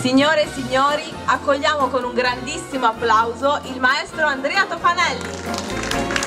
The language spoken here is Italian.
Signore e signori, accogliamo con un grandissimo applauso il maestro Andrea Tofanelli.